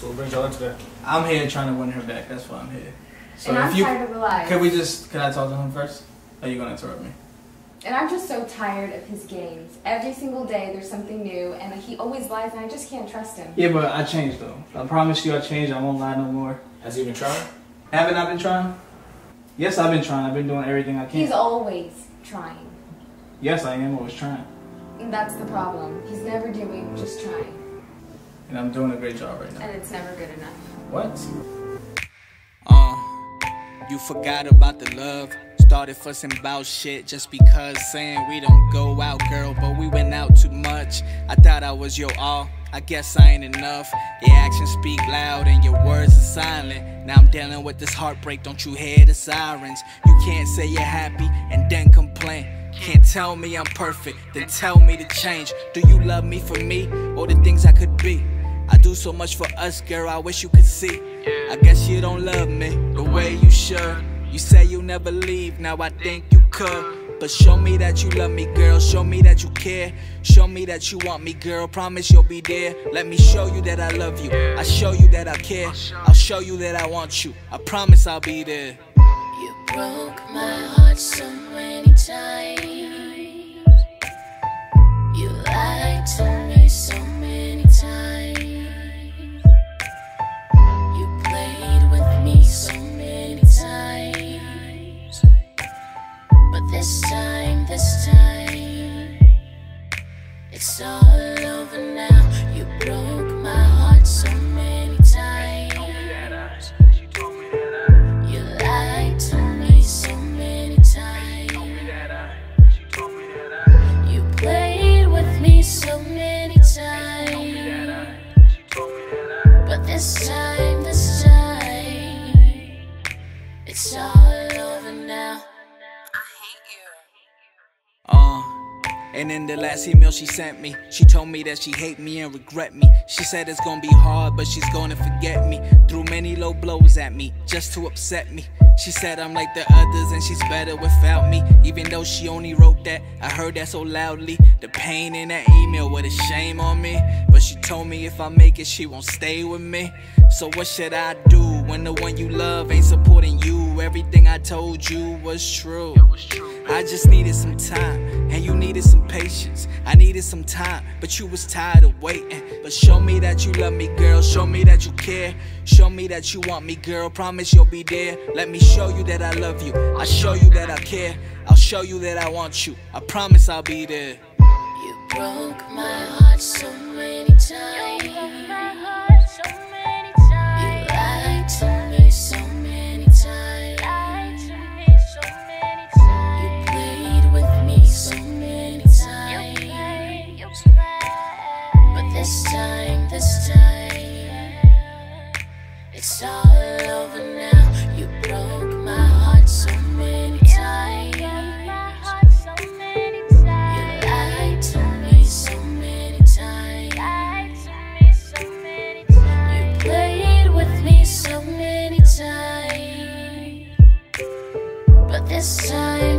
So what brings y'all in today? I'm here trying to win her back. That's why I'm here. So and I'm if you tired of the lies. could we just could I talk to him first? Are you gonna interrupt me? And I'm just so tired of his games. Every single day there's something new, and he always lies, and I just can't trust him. Yeah, but I changed though. I promise you I changed. I won't lie no more. Has he been trying? Haven't I been trying? Yes, I've been trying. I've been doing everything I can. He's always trying. yes, I am always trying, And that's the problem. He's never doing, just trying. And I'm doing a great job right now. And it's never good enough. What? Uh, you forgot about the love. Started fussing about shit just because saying we don't go out, girl, but we went out too much. I thought I was your all. I guess I ain't enough. Your actions speak loud and your words are silent. Now I'm dealing with this heartbreak, don't you hear the sirens? You can't say you're happy and then complain. Can't tell me I'm perfect, then tell me to change. Do you love me for me or the things I could be? I do so much for us, girl, I wish you could see. I guess you don't love me the way you should. You say you'll never leave, now I think you could. But show me that you love me, girl. Show me that you care. Show me that you want me, girl. Promise you'll be there. Let me show you that I love you. I show you that I care. I'll show you that I want you. I promise I'll be there. You broke my heart so many times. It's all over now. You broke my heart so many times. You lied to me so many times. You played with me so many and in the last email she sent me, she told me that she hate me and regret me. She said it's gonna be hard, but she's gonna forget me. Threw many low blows at me just to upset me. She said I'm like the others and she's better without me. Even though she only wrote that, I heard that so loudly. The pain in that email, what a shame on me. But she told me if I make it, she won't stay with me. So what should I do when the one you love ain't supporting you? Everything I told you was true. I just needed some time, and you needed some patience. I needed some time, but you was tired of waiting. But show me that you love me, girl. Show me that you care. Show me that you want me, girl. Promise you'll be there. Let me show you that I love you. I'll show you that I care. I'll show you that I want you. I promise I'll be there. You broke my heart so many times. You lied to me so many times. You played with me so many times. But this time, this time, it's all over this time